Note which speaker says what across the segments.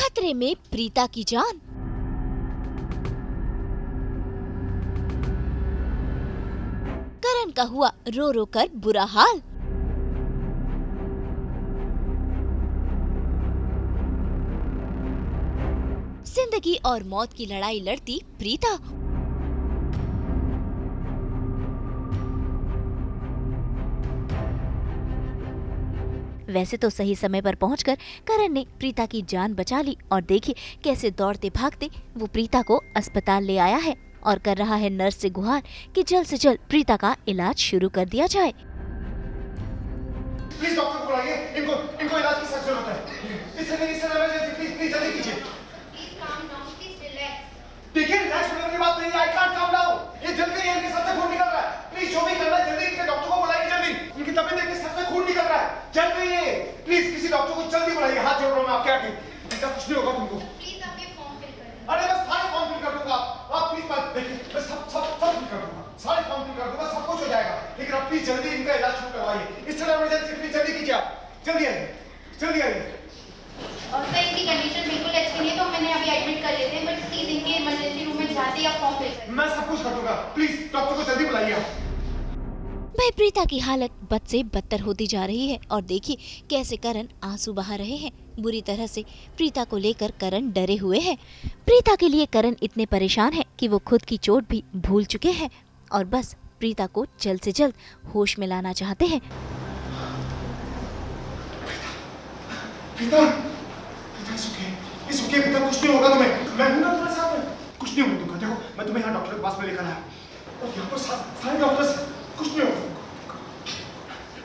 Speaker 1: खतरे में प्रीता की जान। करण का हुआ रो रो कर बुरा हाल। ज़िंदगी और मौत की लड़ाई लड़ती प्रीता। वैसे तो सही समय पर पहुंचकर करण ने प्रीता की जान बचा ली और देखिए कैसे दौड़ते भागते वो प्रीता को अस्पताल ले आया है और कर रहा है नर्स से गुहार कि जल्द से जल्द प्रीता का इलाज शुरू कर दिया जाए।
Speaker 2: प्लीज़ डॉक्टर को इनको इनको इलाज की ज़रूरत है। इसे नहीं इसे इमरजेंसी प्लीज़ प्लीज़ जल्दी कीजिए देखिए रिलैक्स होने की बात नहीं आई कांट काम डाउन ये जल्दी है इनके सर से खून निकल रहा है प्लीज़ जो भी करना है जल्दी इनके डॉक्टर को बुलाइए जल्दी इनकी तबीयत देखिए सर से खून निकल रहा है जल्दी ये प्लीज़ किसी डॉक्टर को जल्दी बुलाइए हाथ जोड़ रहा हूँ आपके आगे बेटा कुछ नहीं होगा तुमको। अरे मैं सारे फॉर्म फिल कर दूँगा। आप प्लीज़ मत देखिए मैं सब सब सब फिल कर दूँगा। सारे फॉर्म फिल कर दूँगा सब कुछ हो जाएगा। लेकिन आप प्लीज़ जल्दी इनका इलाज शुरू करवाइए। इस तरह इमरजेंसी प्लीज़ जल्दी कीजिए आप। जल्दी आइए। जल्दी आइए।
Speaker 3: और सर इनकी कंडीशन बिल्कुल अच्छी नहीं है तो मैंने अभी एडमिट कर लेते हैं बट प्लीज़ इनके इमरजेंसी रूम में जाते या फॉर्म फिल
Speaker 2: मैं सब कुछ कर दूँगा। प्लीज़ डॉक्टर को जल्दी बुलाइए आप।
Speaker 1: भाई, प्रीता की हालत बद से बदतर होती जा रही है और देखिए कैसे करण आँसू बहा रहे हैं। बुरी तरह से प्रीता को लेकर करण डरे हुए हैं। प्रीता के लिए करण इतने परेशान है कि वो खुद की चोट भी भूल चुके हैं और बस प्रीता को जल्द से जल्द होश में लाना चाहते हैं।
Speaker 2: कुछ नहीं होगा देखो, मैं तुम्हें यहाँ डॉक्टर कुछ नहीं होगा तुमको।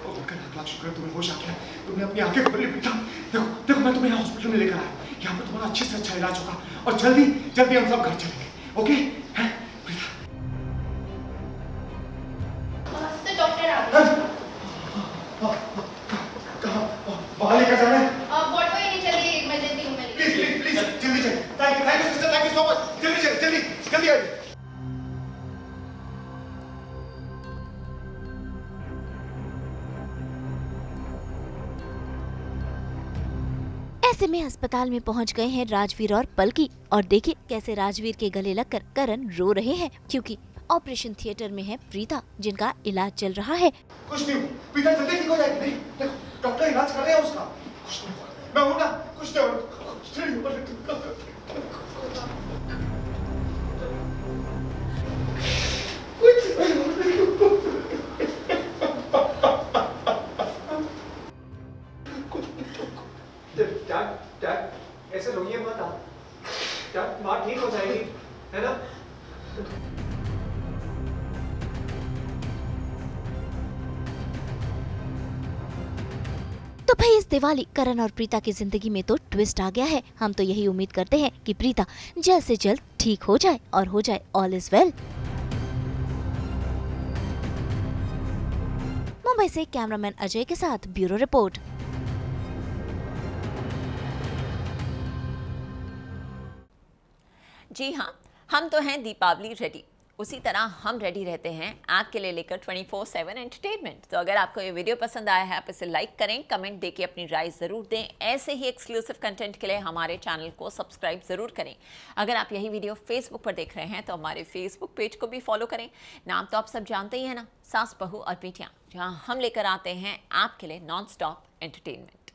Speaker 2: और है तुम्हें होश आ गया तुमने अपनी आँखें खोल ली बेटा। देखो देखो मैं तुम्हें यहाँ हॉस्पिटल में लेकर आया। यहाँ पर तुम्हारा अच्छे से अच्छा इलाज होगा और जल्दी जल्दी हम सब घर चलेंगे ओके हैं लेकर जाना है?
Speaker 3: ही
Speaker 2: जल्दी जल्दी जल्दी जल्दी
Speaker 1: ऐसे में अस्पताल में पहुँच गए हैं राजवीर और पलकी। और देखिए कैसे राजवीर के गले लगकर करण रो रहे हैं, क्योंकि ऑपरेशन थिएटर में है प्रीता, जिनका इलाज चल रहा है।
Speaker 2: कुछ नहीं। पिता जल्दी ठीक हो जाएगी। नहीं डॉक्टर इलाज कर रहे हैं उसका। कुछ नहीं, मैं हूँ ना कुछ नहीं
Speaker 4: ऐसे रोइए मत आप। डैड माँ ठीक हो जाएगी, है ना?
Speaker 1: तो भाई, इस दिवाली करण और प्रीता की ज़िंदगी में तो ट्विस्ट आ गया है। हम तो यही उम्मीद करते हैं कि प्रीता जल्द से जल्द ठीक हो जाए और हो जाए ऑल इज़ वेल मुंबई से कैमरामैन अजय के साथ ब्यूरो रिपोर्ट।
Speaker 5: जी हाँ हम तो हैं दीपावली रेडी उसी तरह हम रेडी रहते हैं आपके लिए लेकर 24/7 एंटरटेनमेंट तो अगर आपको ये वीडियो पसंद आया है, आप इसे लाइक करें कमेंट देके अपनी राय ज़रूर दें। ऐसे ही एक्सक्लूसिव कंटेंट के लिए हमारे चैनल को सब्सक्राइब ज़रूर करें। अगर आप यही वीडियो फेसबुक पर देख रहे हैं तो हमारे फेसबुक पेज को भी फॉलो करें। नाम तो आप सब जानते ही हैं ना, सास, बहू और बेटियाँ। जहाँ हम लेकर आते हैं आपके लिए नॉन स्टॉप एंटरटेनमेंट